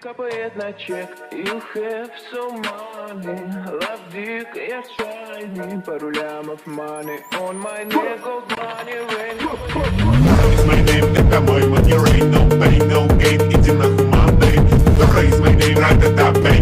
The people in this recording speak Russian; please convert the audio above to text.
Капает на чек, you have so money Love dick, yes, shiny Пару лямов money on my neck, old money rain Raise my name, это мой money rain No pain, no gain, иди нахуй, my name Raise my name, right at the pain